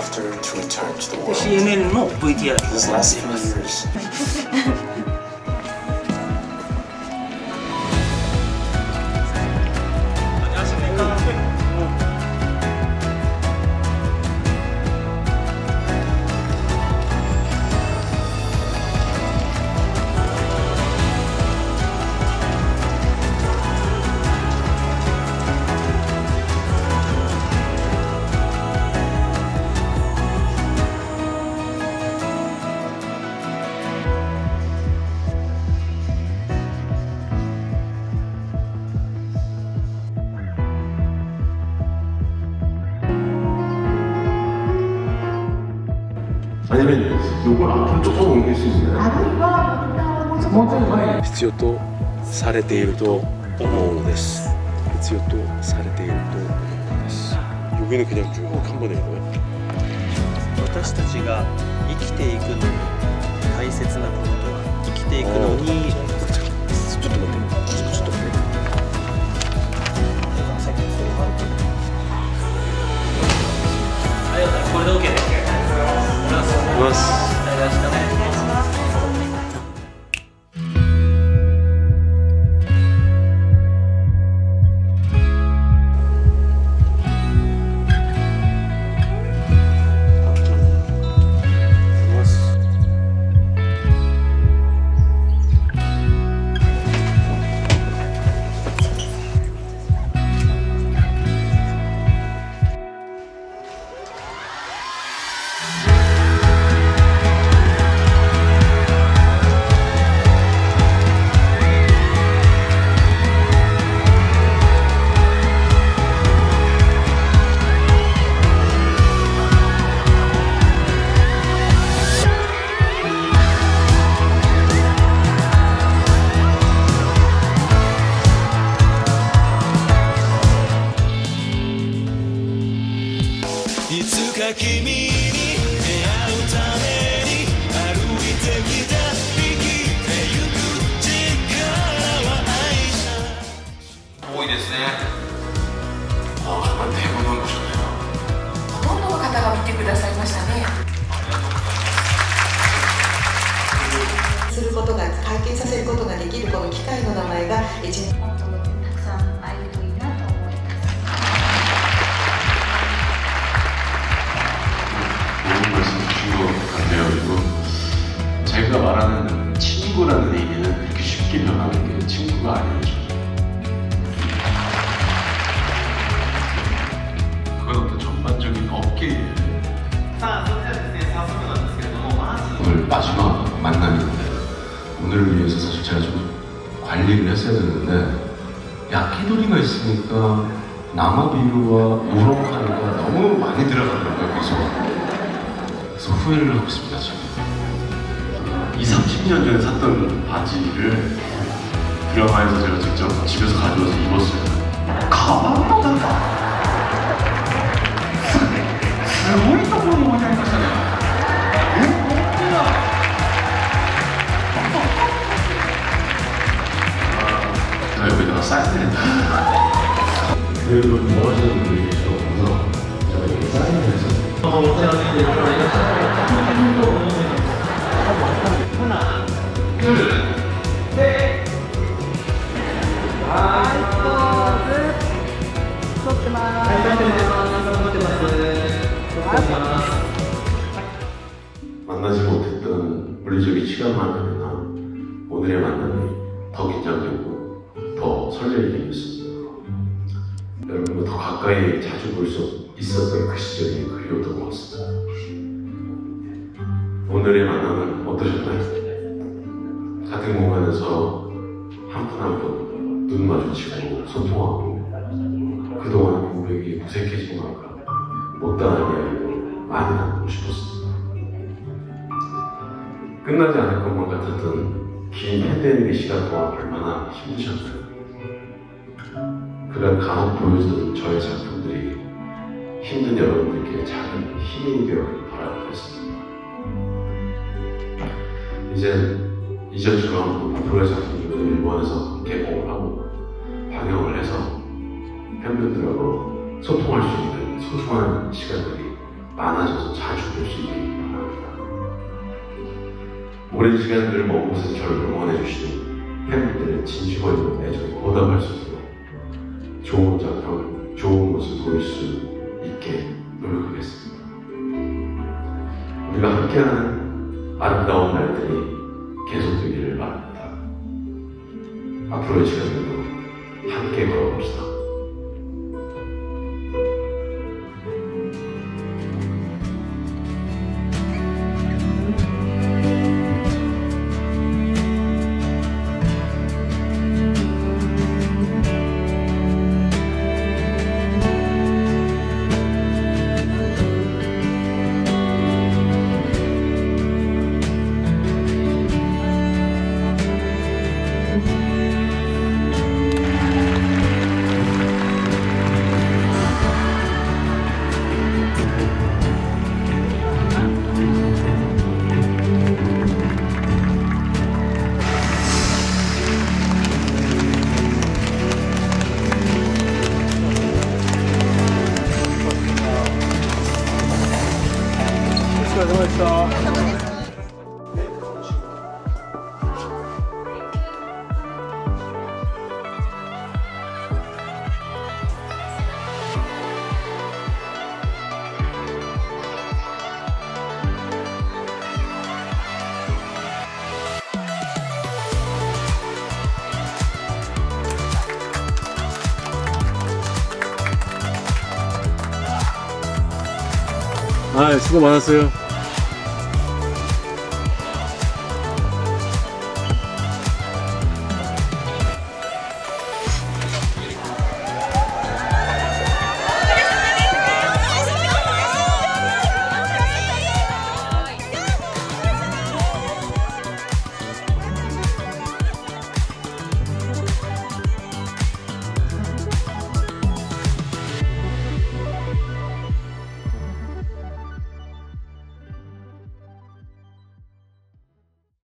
after to return to the world. CNN の VTR These last few years, 아니면 요걸 앞으로 조금 옮길 수 있나요? 必要とされていると思うのです必要とされていると思うのです 여기는 그냥 쭉 한 번에 읽어요? 私たちが生きていくのに大切なことは生きていくのに くださいましたね。することが体験させることができるこの機械の名前が 제가 말하는 친구라는 얘기는 그렇게 쉽게 변하는 게 친구가 아니에요. 그건 어떤 전반적인 업계예요. 오늘 마지막 만남인데 오늘을 위해서 사실 제가 좀 관리를 했어야 되는데 야키도리가 있으니까 남아비루와 우렁카루가 너무 많이 들어가더라고요 그래서 그래서 후회를 하고 있습니다 지금 20, 30년 전에 샀던 바지를 드라마에서 제가 직접 집에서 가져와서 입었어요. 가만하다. 스고이 떡으로 뭐냐 이거잖아요. 사인을 그리고 좋아하시는 분들이 계셔서 제가 여기 사인을 해서 어, 어때? 이거 사인을 했다. 만나지 못했던 물리적인 시간만큼이나 오늘의 만남이 더 긴장되고 더 설레게 되었습니다. 여러분과 더 가까이 자주 볼 수 있었던 그 시절이 그리웠던 것 같습니다. 오늘의 만남은 어떠셨나요? 같은 공간에서 한 분 한 분 눈 마주치고 소통하고 그동안 공백이 무색해진 만큼 못다한 이야기를 많이 나누고 싶었습니다. 끝나지 않을 것만 같았던 긴 팬데믹의 시간 동안 얼마나 힘드셨나요? 그간 간혹 보여주던 저의 작품들이 힘든 여러분들께 작은 힘이 되어가길 바라겠습니다. 이제 이전처럼 앞으로의 작품들을 일본에서 개봉을 하고 방영을 해서 팬분들하고 소통할 수 있는 소중한 시간들이 많아져서 자주 볼 수 있길 바랍니다. 오랜 시간 늘먼 곳에서 저를 응원해 주시는 팬분들의 진심 어린 애정에 보답할 수 있도록 좋은 작품, 좋은 모습 보일 수 앞으로의 시간들도 함께 걸어봅시다. 아 수고 많았어요